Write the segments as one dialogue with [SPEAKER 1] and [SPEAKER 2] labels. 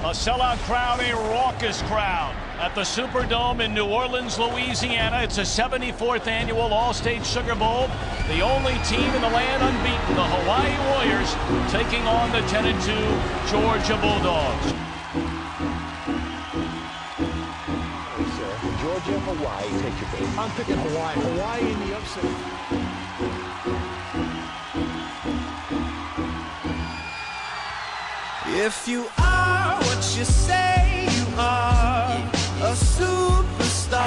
[SPEAKER 1] A sellout crowd, a raucous crowd at the Superdome in New Orleans, Louisiana. It's a 74th annual Allstate Sugar Bowl. The only team in the land unbeaten, the Hawaii Warriors, taking on the 10-2 Georgia Bulldogs.
[SPEAKER 2] Georgia, Hawaii, take your pick.
[SPEAKER 3] I'm picking Hawaii. Hawaii in the upset.
[SPEAKER 4] If you are what you say you are, a superstar.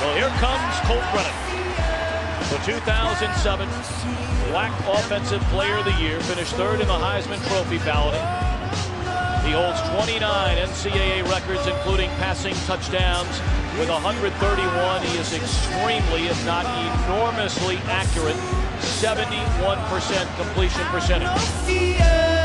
[SPEAKER 1] Well, here comes Colt Brennan. The 2007 WAC Offensive Player of the Year finished third in the Heisman Trophy balloting. He holds 29 NCAA records, including passing touchdowns. With 131, he is extremely, if not enormously accurate, 71% completion percentage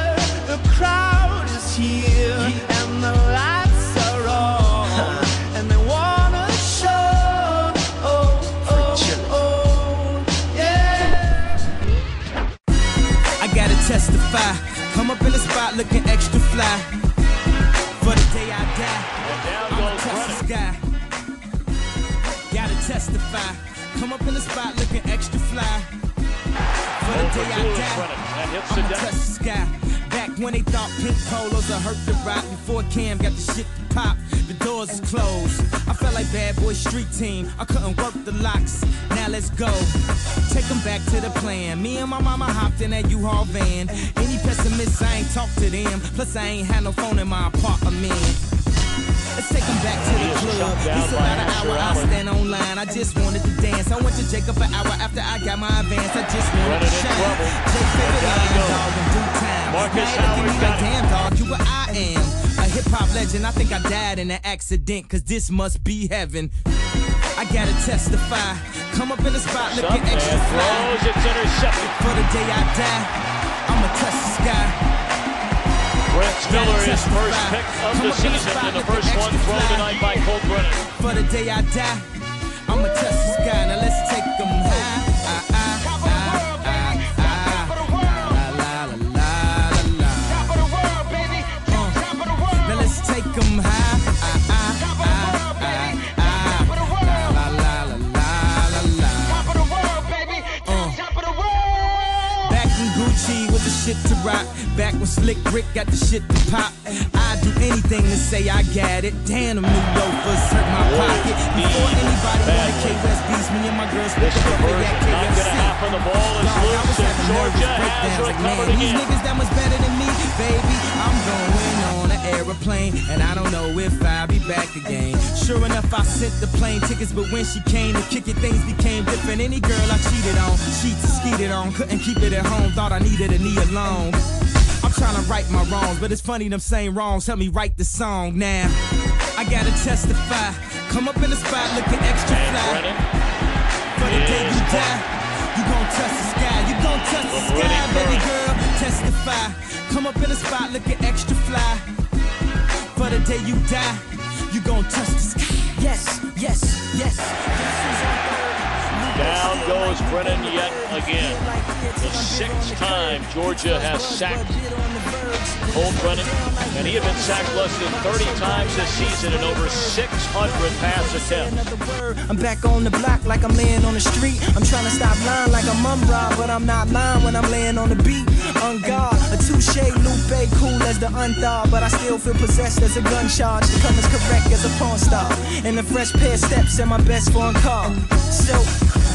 [SPEAKER 4] testify. Come up in the spot looking extra fly. For the day I die
[SPEAKER 1] I'ma touch the sky
[SPEAKER 4] gotta testify. Come up in the spot looking extra fly. For the day I die I'ma touch the sky when they thought pink polos would hurt the Roc before Cam got the shit to pop. The doors is closed. I felt like bad boy street team. I couldn't work the locks. Now let's go. Take them back to the plan. Me and my mama hopped in that U-Haul van. Any pessimists, I ain't talk to them. Plus, I ain't had no phone in my apartment. Let's take them back to the club. It's about an hour. I stand online. I just wanted to dance. I went to Jacob an hour after I got my advance. I just wanted to shine.
[SPEAKER 1] Marcus Howard got
[SPEAKER 4] Damn dog, you what I am. A hip hop legend. I think I died in an accident, cause this must be heaven. I gotta testify. Come up in the spot looking
[SPEAKER 1] Something
[SPEAKER 4] extra fly.
[SPEAKER 1] Throws, it's intercepted.
[SPEAKER 4] For the day I die, I'ma touch the sky.
[SPEAKER 1] Brent Spiller, his first pick of the season, and the first one thrown tonight by Colt Brennan.
[SPEAKER 4] For the day I die, I'ma touch shit to rock. Back when Slick Rick got the shit to pop. I'd do anything to say I got it. Damn, them new loafers hurt my pocket. Before anybody wanted K West beats, me and my girls
[SPEAKER 1] This conversion not gonna happen. The ball is loose, and Georgia has recovered
[SPEAKER 4] These niggas that much better than me, baby. I'm going aeroplane, and I don't know if I'll be back again. Sure enough, I sent the plane tickets, but when she came to kick it, things became different. Any girl I cheated on, cheats skeeted on, couldn't keep it at home, thought I needed a knee alone alone. I'm trying to right my wrongs, but it's funny them same wrongs help me write the song now. I gotta testify. Come up in the spot looking extra fly. For the day you die, you gon' touch the sky. You gon' touch the sky, baby girl. Testify. Come up in the spot looking extra fly. The day you die, you gon' touch the sky. Yes, yes, yes.
[SPEAKER 1] Down goes Brennan yet again. The sixth time Georgia has sacked Colt Brennan, and he had been sacked less than 30 times this season in over 600 pass attempts.
[SPEAKER 4] I'm back on the block like I'm laying on the street. I'm trying to stop lying like I'm umbrella, but I'm not lying when I'm laying on the beat. On guard, a touche, Lupe, cool as the unthawed, but I still feel possessed as a gun charge. To come as correct as a porn star. And a fresh pair of steps and my best phone call. So,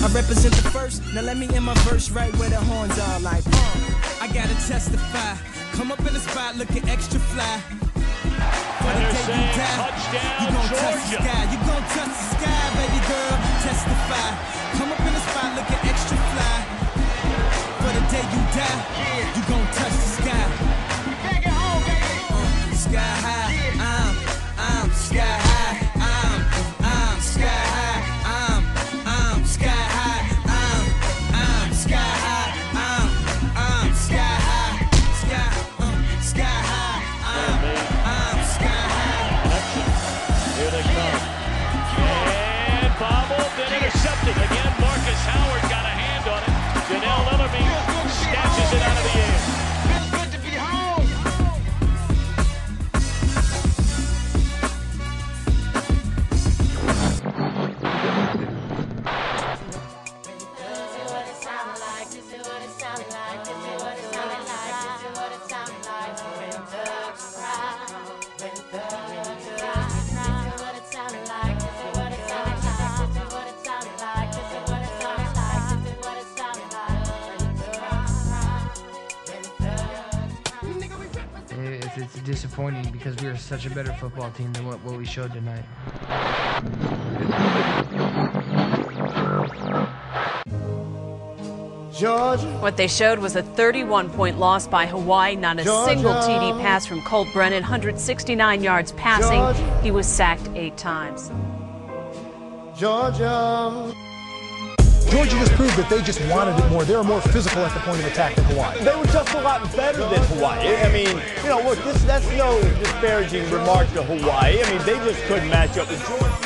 [SPEAKER 4] I represent the first. Now let me in my verse right where the horns are like. Uh, I gotta testify. Come up in the spot looking extra fly.
[SPEAKER 1] For the day you die,
[SPEAKER 4] you gon' touch the sky. You gon' touch the sky, baby girl. Testify. Come up in the spot looking extra fly. For the day you die, you
[SPEAKER 1] Howard got
[SPEAKER 5] disappointing because we are such a better football team than what, what we showed tonight.
[SPEAKER 6] Georgia.
[SPEAKER 7] What they showed was a 31 point loss by Hawaii, not a
[SPEAKER 6] Georgia.
[SPEAKER 7] single TD pass from Colt Brennan, 169 yards passing.
[SPEAKER 6] Georgia.
[SPEAKER 7] He was sacked eight times.
[SPEAKER 6] Georgia.
[SPEAKER 3] Georgia just proved that they just wanted it more. They were more physical at the point of attack than Hawaii.
[SPEAKER 2] They were just a lot better than Hawaii. I mean, you know, look, this that's no disparaging remark to Hawaii. I mean, they just couldn't match up with Georgia.